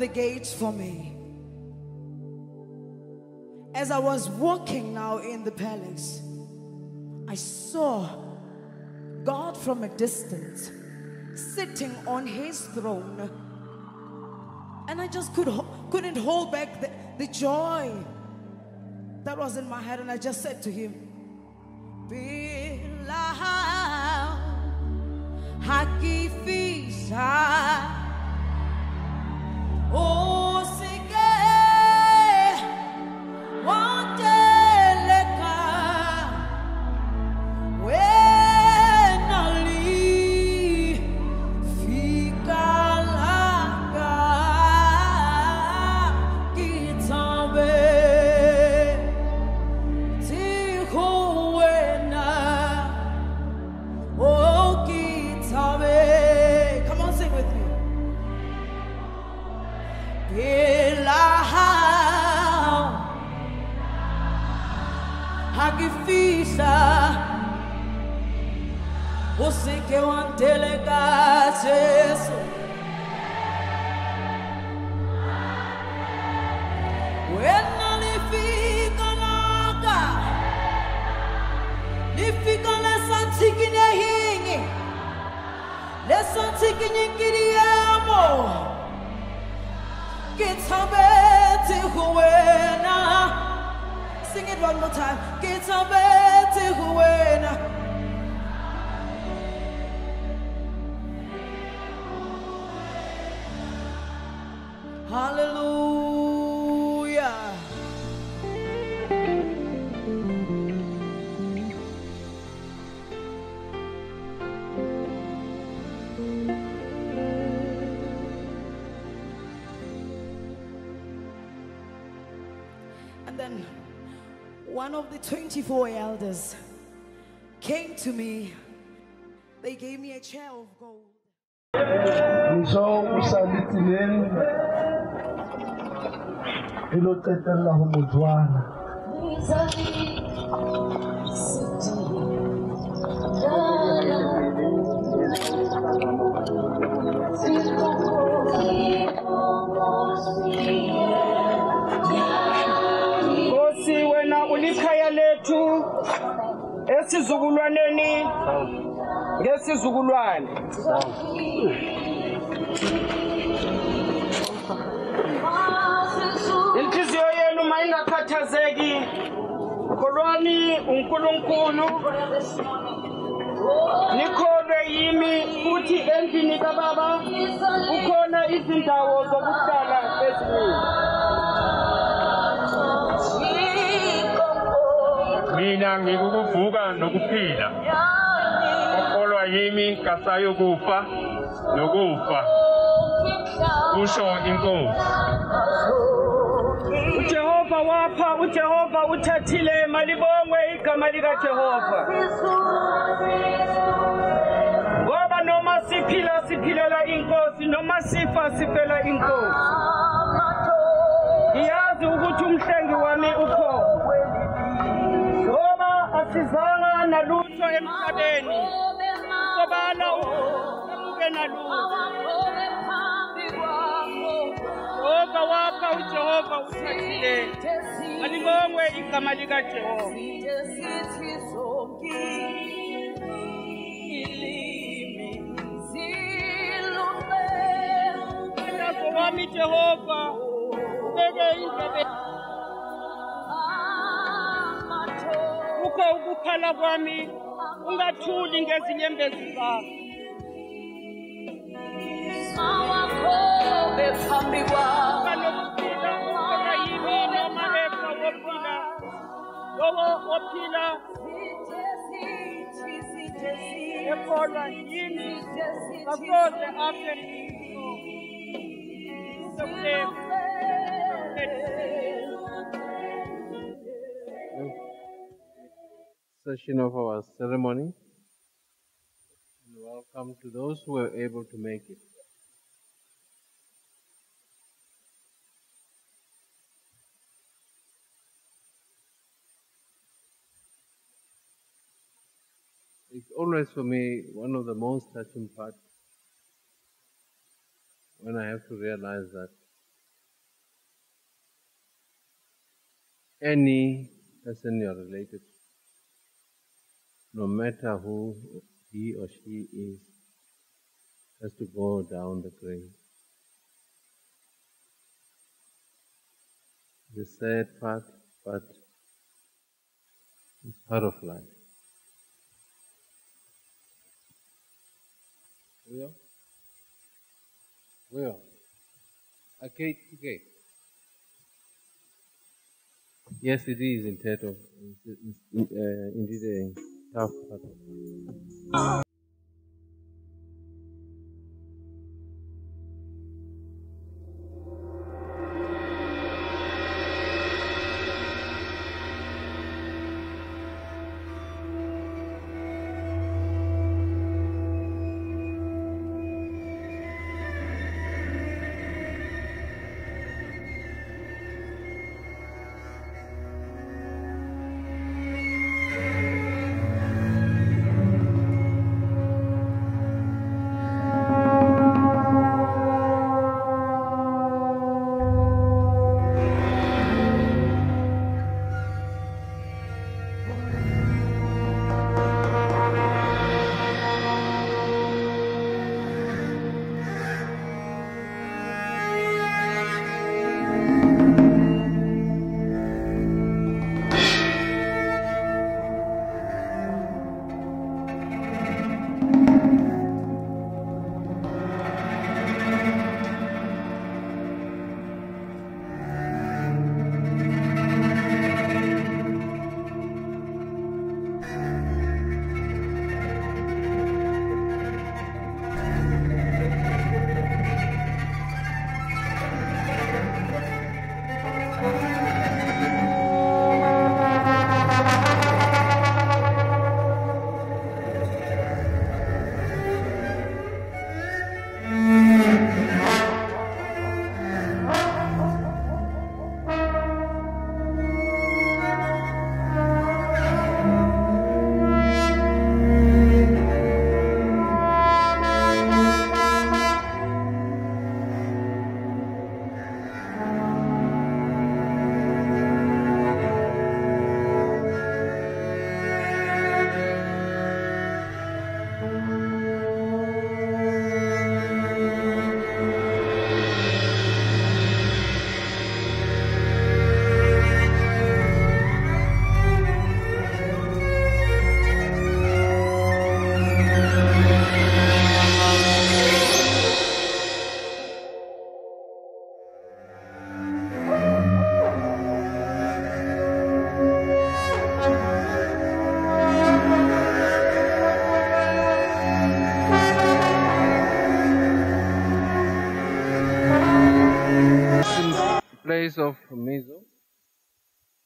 the gates for me. As I was walking now in the palace, I saw God from a distance sitting on his throne. And I just could, couldn't hold back the, the joy that was in my head. And I just said to him, Be loud. 我。Then one of the 24 elders came to me. They gave me a chair of gold. ngisho usalitsileng esizukulwaneni ngesizukulwane. Inhliziyo yenu mayingakhathazeki. Kholwani unkulunkulu. Nikholwe yimi futhi endlini kababa. Kukhona izindawo zokuhlala eziningi mina ngikukuvuka nokuphila okholwa yimi kasayokufa nokufa kusho inkosi. Ujehova wapha ujehova uthathile malibongwe igama likajehova ngoba noma siphila siphilela inkosi noma sifa sifela inkosi. Ngiyazi ukuthi umhlengi wami ukhona asizanga nalutho emhlabeni. Sobala uke nalutho jehova wapha ujehova uthathile. Malibongwe igama likajehova wami kukho ukukhala kwami ungathuli ngezinyembezi zakho. Kanokuphila ukholwa yimi noma efa wophila. Lowo ophila ekholwa yimi kasoze afe session of our ceremony. And welcome to those who were able to make it. It's always for me one of the most touching parts when I have to realize that any person you're related to, no matter who he or she is, has to go down the grave. The sad part, but it's part of life. Will? Will? Okay, okay. Yes, it is in. It's, it's, uh, indeed a tough part. place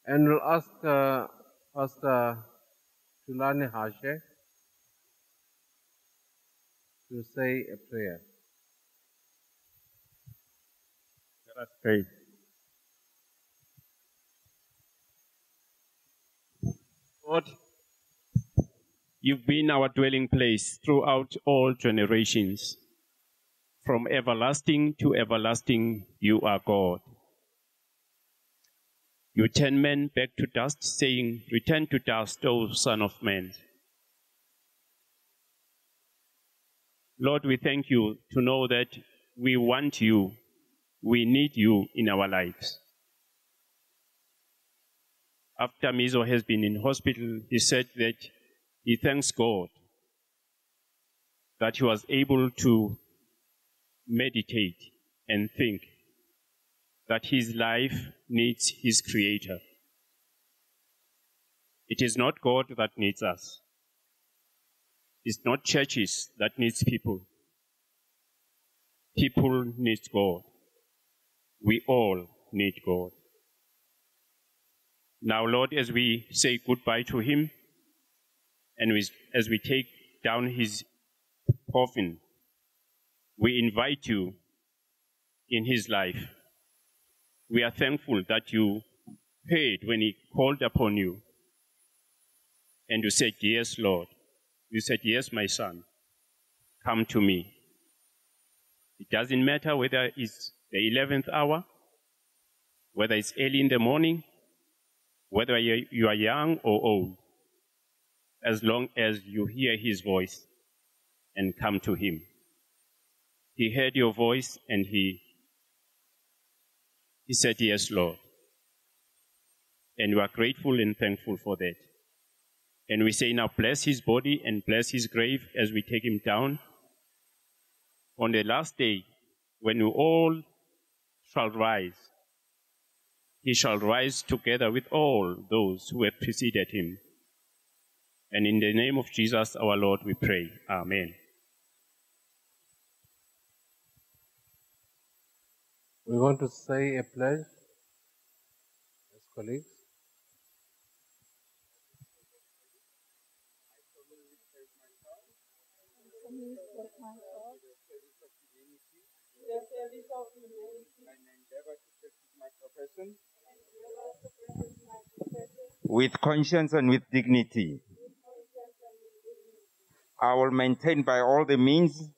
And we'll ask uh, Pastor Tulane Hashe to say a prayer. Let us pray. Lord, you've been our dwelling place throughout all generations. From everlasting to everlasting, you are God. You turn men back to dust, saying, Return to dust, O Son of Man. Lord, we thank you to know that we want you, we need you in our lives. After Mizo has been in hospital, he said that he thanks God that he was able to meditate and think that his life needs his creator. It is not God that needs us. It's not churches that needs people. People need God. We all need God. Now, Lord, as we say goodbye to him and we, as we take down his coffin, we invite you in his life. We are thankful that you heard when he called upon you and you said, Yes, Lord. You said, Yes, my son, come to me. It doesn't matter whether it's the 11th hour, whether it's early in the morning, whether you are young or old, as long as you hear his voice and come to him. He heard your voice and he, he said, Yes, Lord. And we are grateful and thankful for that. And we say, Now bless his body and bless his grave as we take him down. On the last day, when we all shall rise, he shall rise together with all those who have preceded him. And in the name of Jesus our Lord we pray. Amen. We want to say a pledge as colleagues. with conscience and with dignity. I will maintain by all the means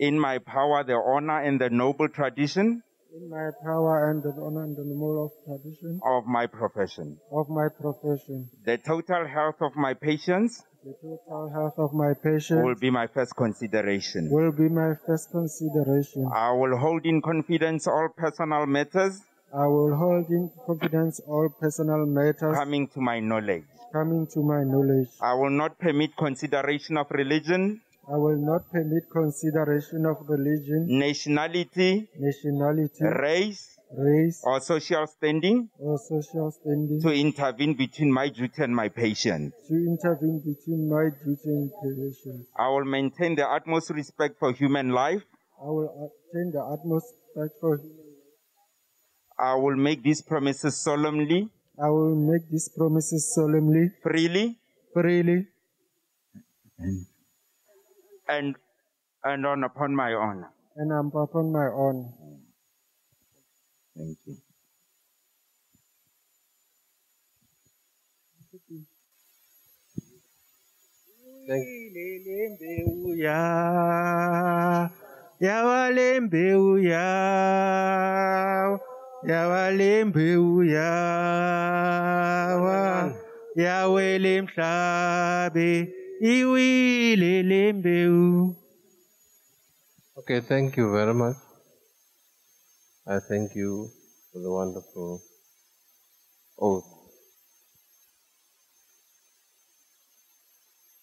in my power the honor and the noble tradition in my power and the honor and the moral of tradition of my profession. of my profession. The total health of my patients The total health of my patient will be my first consideration. will be my first consideration. I will hold in confidence all personal matters I will hold in confidence all personal matters coming to my knowledge. coming to my knowledge. I will not permit consideration of religion, I will not permit consideration of religion, nationality, nationality, race, race, or social standing or social standing to intervene between my duty and my patient. to intervene between my duty and patient. I will maintain the utmost respect for human life. I will maintain the utmost respect for human I will make these promises solemnly, I will make these promises solemnly, freely, freely, and and on upon my own. and I'm upon my own. Thank you. Thank Lembewu ya, yawa lembewu ya, yawa lembewu ya, wa, yawe Okay, thank you very much. I thank you for the wonderful oath.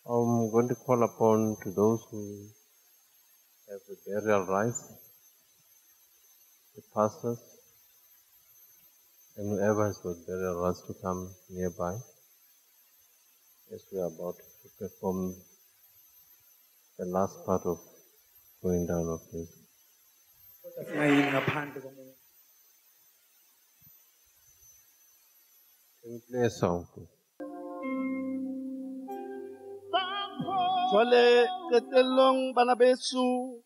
I'm going to call upon to those who have the burial rites, the pastors, and whoever has got burial rites to come nearby as we are about to It forms the last part of going down of this. Can you play a song, please? Jwale qetellong bana beso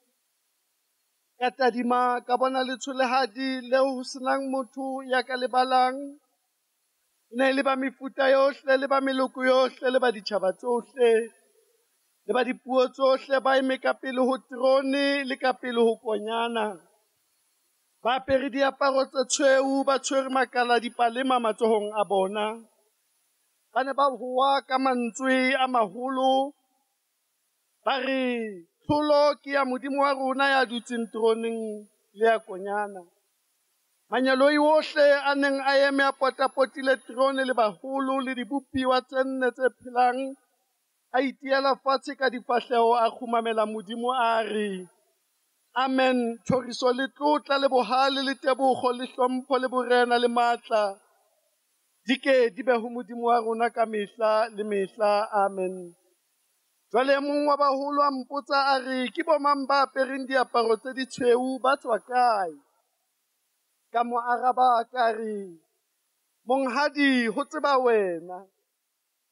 ka tadima ka bona letsholehadi leo ho senang motho ya ka lebalang ne le ba mefuta yohle le ba meloko yohle le ba ditjhaba tsohle le ba dipuo tsohle ba eme ka pele ho trone le ka pele ho konyana. Ba apere diaparo tse tshweu ba tshwere makala dipalema matsohong a bona. Ba ne ba hoa ka mantswe a maholo. Ba re tlholo ke ya modimo wa rona ya dutseng troneng le ya konyana manyaloi ohle a neng a eme a potapotile trone le baholo le dibopiwa tse nne tse phelang. A itiela fatshe ka difahleho a kgumamela modimo a re amen. Thoriso le tlotla le bohale le tebogo le hlompho le borena le matla. Di ke di be ho modimo wa rona ka mehla le mehla. Amen. Jwale e mong wa baholo a mpotsa a re ke bomang ba apereng diaparo tse ditshweu ba tswa kae ka mo araba ka re monghadi ho tseba wena.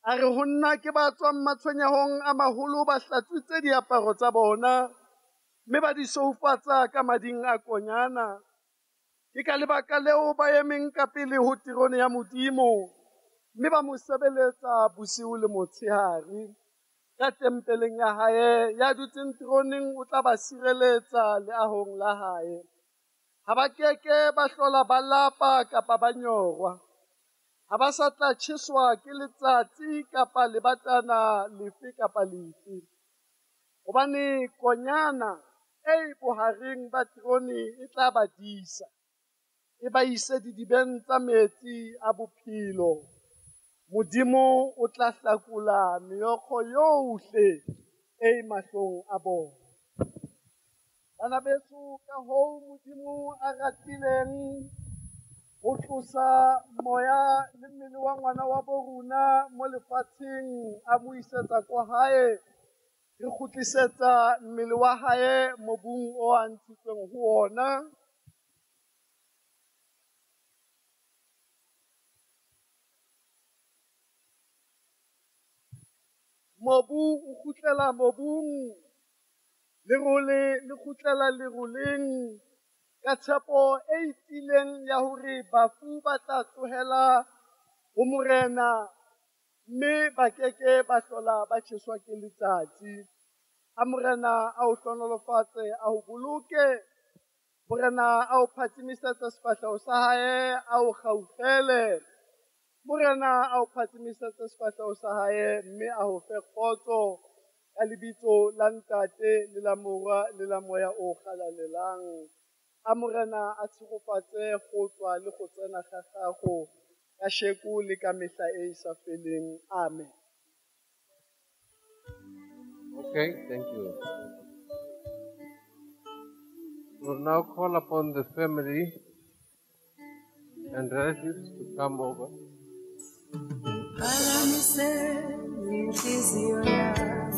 A re ho nna ke ba tswang matshwenyehong a maholo ba hlatswitse diaparo tsa bona mme ba di soufatsa ka mading a konyana. Ke ka lebaka leo ba emeng ka pele ho tirone ya modimo mme ba mo sebeletsa bosiu le motshehare. Ka tempeleng ya hae ya dutseng troneng o tla ba sireletsa leahong la hae ha ba keke ba hlola ba lapa kapa ba nyorwa ha ba sa tla tjheswa ke letsatsi kapa lebatana lefe kapa lefe. Gobane konyana e bohareng ba tirone e tla ba disa e ba ise didibeng tsa metsi a bophelo. Modimo o tla hlakola meokgo yohle e mahlong a bona bana beso ka hoo modimo a ratileng ho tlosa moya le mmele wa ngwana wa bo rona mo lefatsheng a mo isetsa kwa hae. Re kgutlisetsa mmele wa hae mobung o a ntshitsweng ho ona. Mobu o kgutlela mobung lerole le kgutlela leroleng ka tshepo e itileng ya hore bafu ba tla tlohela ho morena mme ba keke ba hlola ba tjheswa ke letsatsi. A morena a o hlonolofatse a o boloke morena a o phatsimisetse sefahleho sa hae a o kgaufele morena a o phatsimisetse sefahleho sa hae mme a o fe kgotso ka lebitso la ntate le la morwa le la moya o galalelang a morena a tshegofatse go tswa le go tsena ga gago ka sheku le ka mehla e e sa feleng amen Okay, thank you. We'll now call upon the family and relatives to come over. Phakamise inhliziyo yami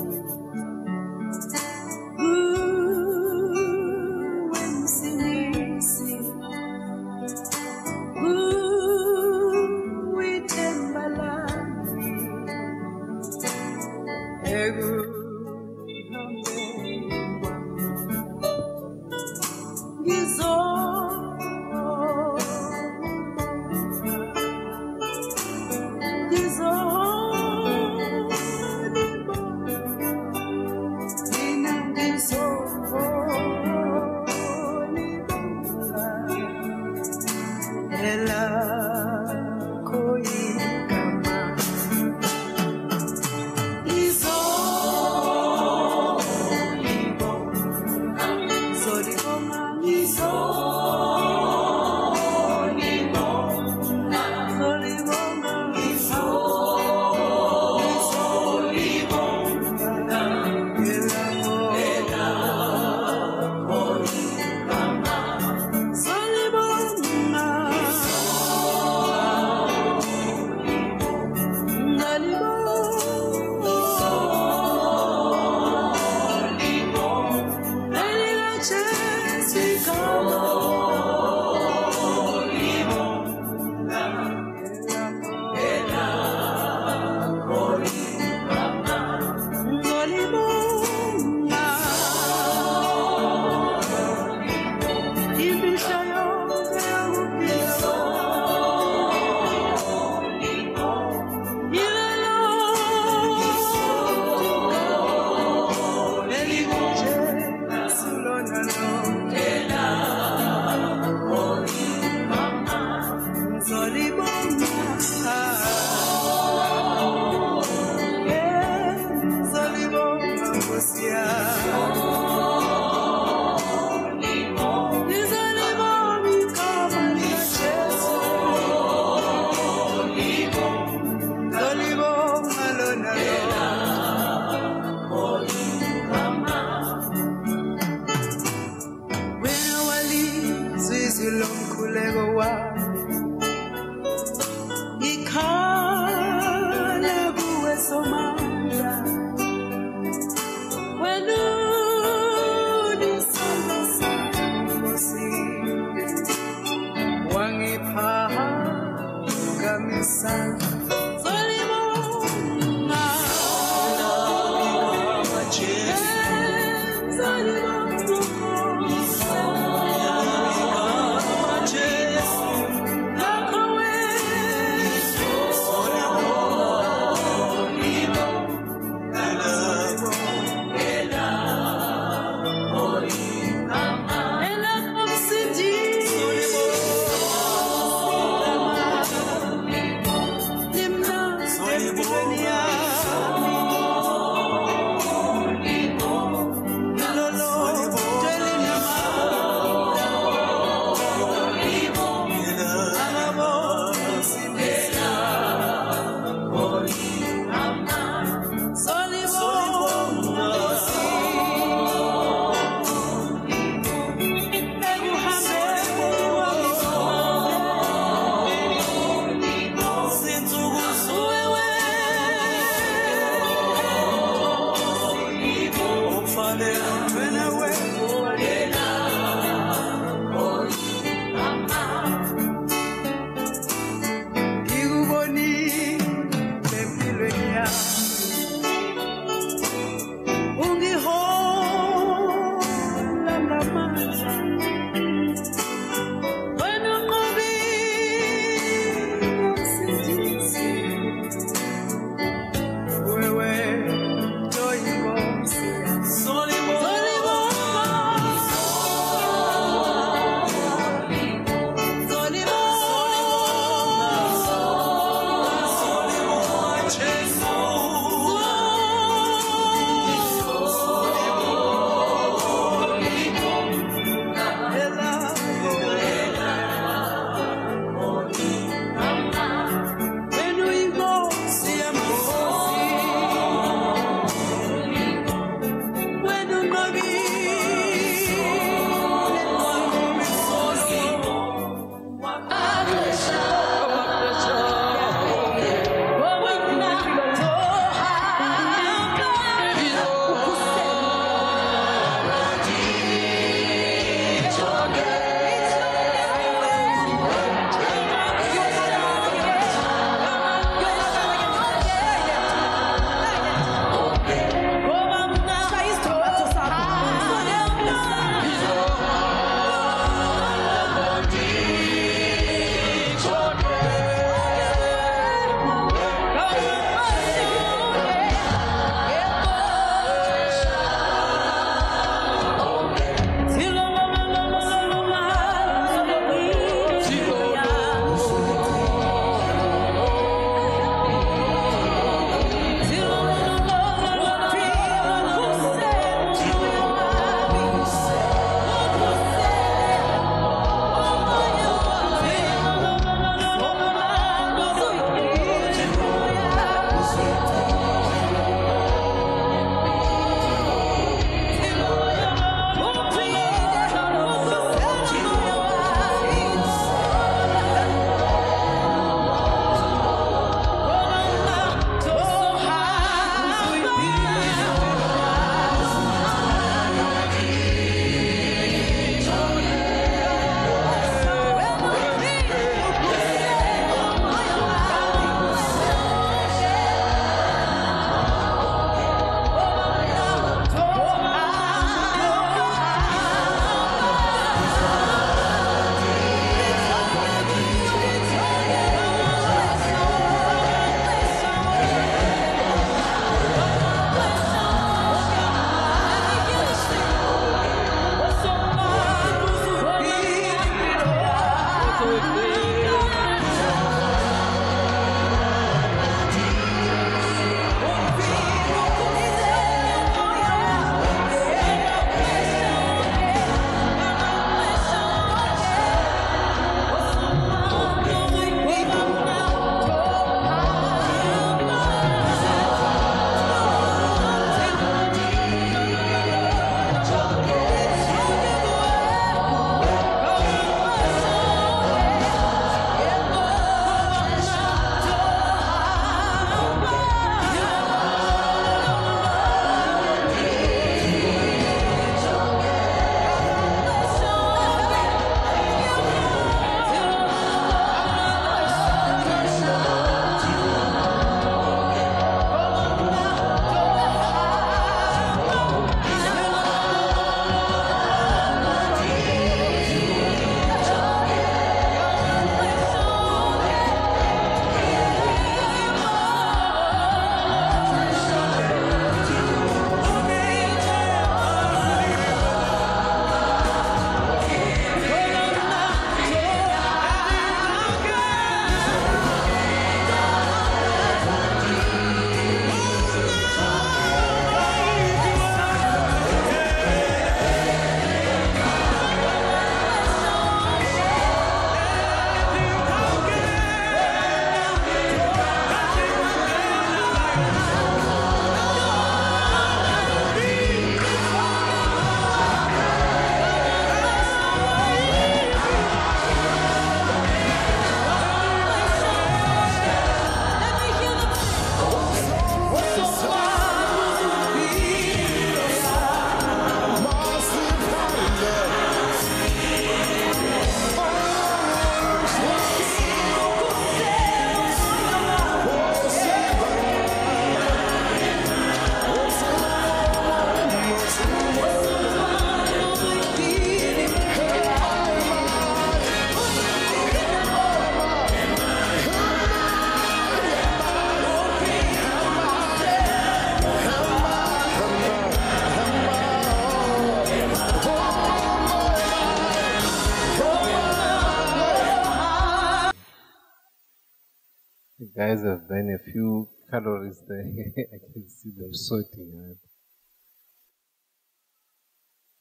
guys have burned a few calories there. I can see them sweating hard.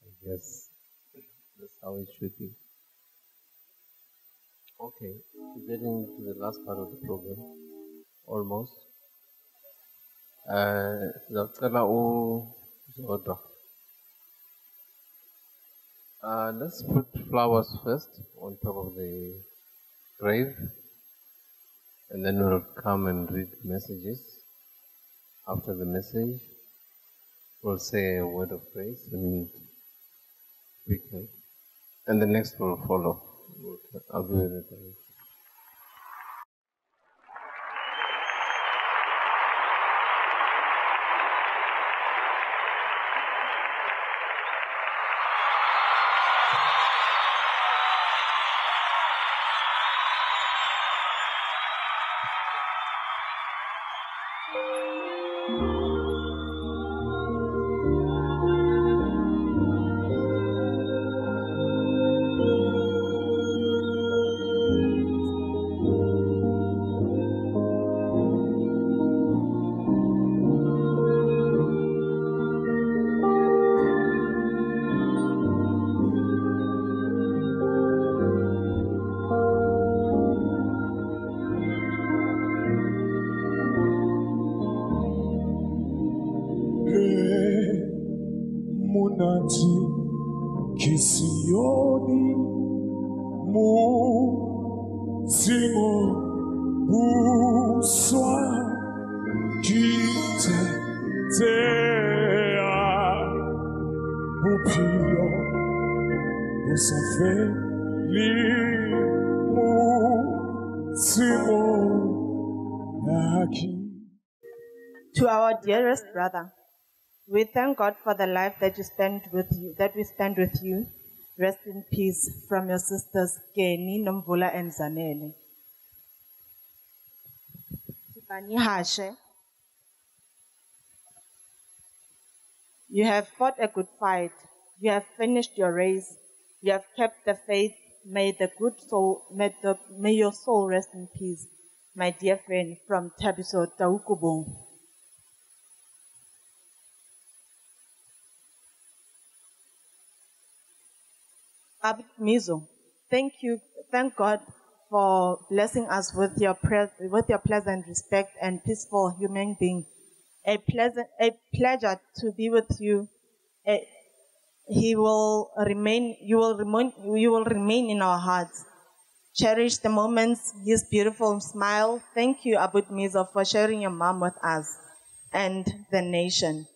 I guess that's how it should be. Okay, we're getting to the last part of the program. Almost. Uh, sizawucela uZodwa. Uh, let's put flowers first on top of the grave, and then we'll come and read messages. After the message, we'll say a word of praise and we can, and the next will follow. I'll brother, we thank God for the life that you spend with you, that we spend with you. Rest in peace from your sisters Kenny, Nomvula, and Zanele. You have fought a good fight. You have finished your race. You have kept the faith. May the good soul, may, the, may your soul rest in peace, my dear friend from Tabiso Taukubong. Abid Mizo, thank you, thank God for blessing us with your pre- with your pleasant respect and peaceful human being. A pleasant, a pleasure to be with you. A- he will remain, you will remain, you will remain in our hearts. Cherish the moments, his beautiful smile. Thank you, Abud Mizo, for sharing your mom with us and the nation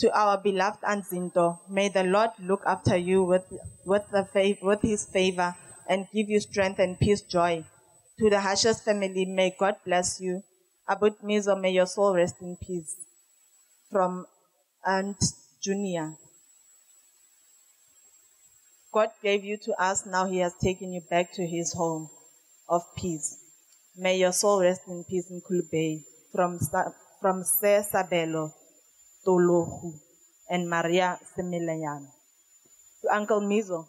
to our beloved Aunt Zinto, may the Lord look after you with, with, the fav- with his favor and give you strength and peace, joy. To the Hashas family, may God bless you. Abud Mizo, may your soul rest in peace. From Aunt Junior. God gave you to us, now he has taken you back to his home of peace. May your soul rest in peace in Kulubei. From, from Se Sabelo, Tolohu, and Maria Semilayan. To Uncle Mizo,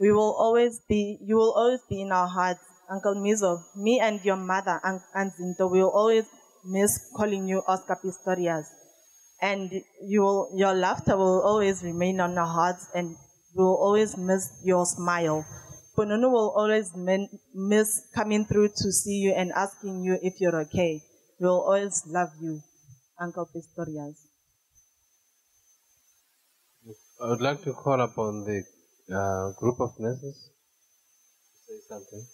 we will always be, you will always be in our hearts. Uncle Mizo, me and your mother, Aunt Zinto, will always miss calling you Oscar Pistorius. And you will, your laughter will always remain on our hearts and we will always miss your smile. Ponono will always miss coming through to see you and asking you if you're okay. We will always love you, Uncle Pistorius. I would like to call upon the uh, group of nurses to say something.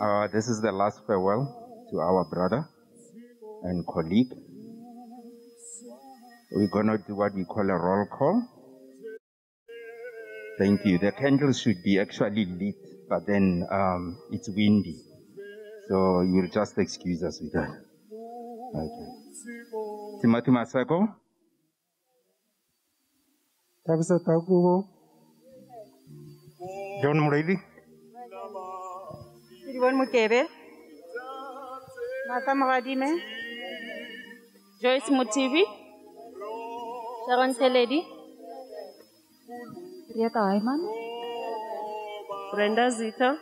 Uh, this is the last farewell to our brother and colleague. We're going to do what we call a roll call. Thank you. The candles should be actually lit, but then um, it's windy. So you'll just excuse us with that. Okay. Timothy Masako, Tabisa Takubo, John Murali, Siribon Mukebe, Mata Magadime, Joyce Mutivi, Sharon Teledi, Rieta Hyman. Brenda Zita.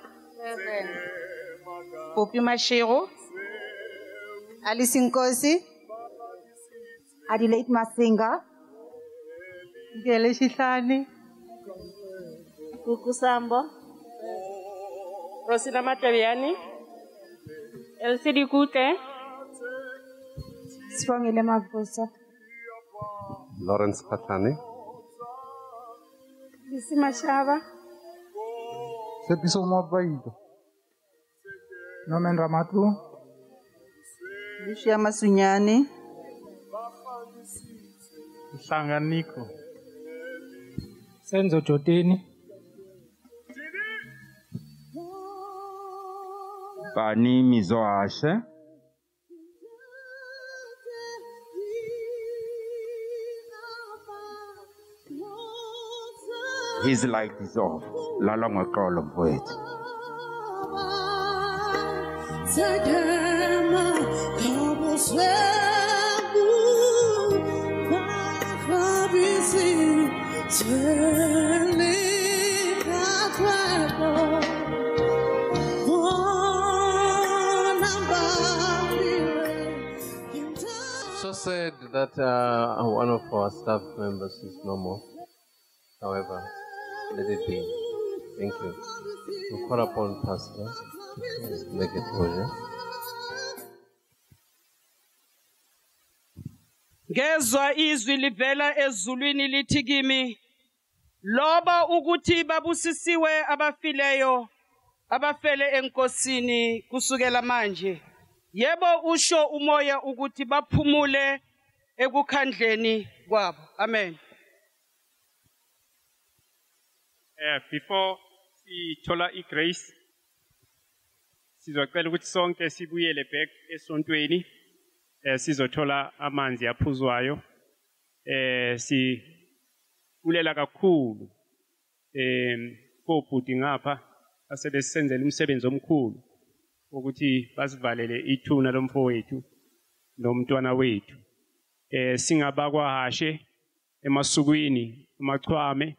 Popi Mashiro. Alice Nkosi. Adelaide Masinga. Ngele Shihlani. Kuku Sambo. Rosina Mataviani. LCD Kute. Sibongile Mavuso. Lawrence Patani. Lisi Mashaba. Tshepiso Mwapaito. Nomen Ramatlu. Lucia Masunyane. Hlanganiko. Senzo Joteni. Bani Mizoashe. He's like dissolved. Lalongwe Xolo mfowethu. So sad that uh, one of our staff members is no more. However, let it be. Thank you. We call upon Pastor to make a closure. ngezwa izwi livela ezulwini lithi kimi loba ukuthi babusisiwe abafileyo abafele enkosini kusukela manje yebo usho umoya ukuthi baphumule ekukhandleni kwabo amen Uh, before sithola igrace sizocela ukuthi sonke sibuyele back esontweni eh sizothola amanzi aphuzwayo. Eh sibulela kakhulu em kobhudi ngapha asebesenzela umsebenzi omkhulu ukuthi basivalele ithuna lomfowethu nomntwana wethu. Eh singabakwahashe emasukwini amachwame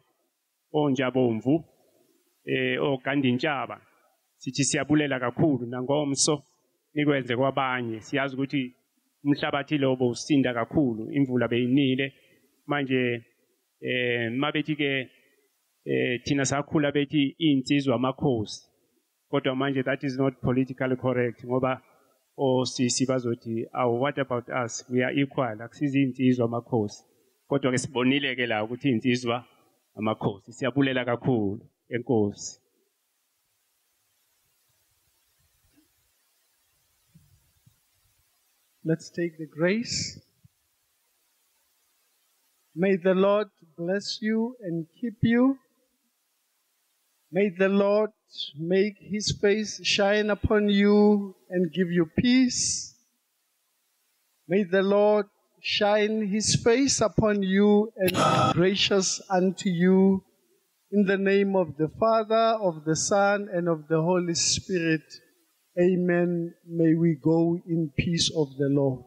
onjabomvu eh ogandintshaba. Sithi siyabulela kakhulu nangomso nikwenze kwabanye. Siyazi ukuthi umhlabathi lobo usinda kakhulu imvula beyinile. Manje eh mabethi ke eh thina sakhula bethi insizwa amakhosi kodwa manje that is not politically correct ngoba osisi bazothi aw what about us? We are equal akusizi insizwa amakhosi kodwa ke sibonile ke la ukuthi insizwa amakhosi. Siyabulela kakhulu enkosi. Let's take the grace. May the Lord bless you and keep you. May the Lord make his face shine upon you and give you peace. May the Lord shine his face upon you and be gracious unto you. In the name of the Father, of the Son, and of the Holy Spirit. Amen. May we go in peace of the Lord.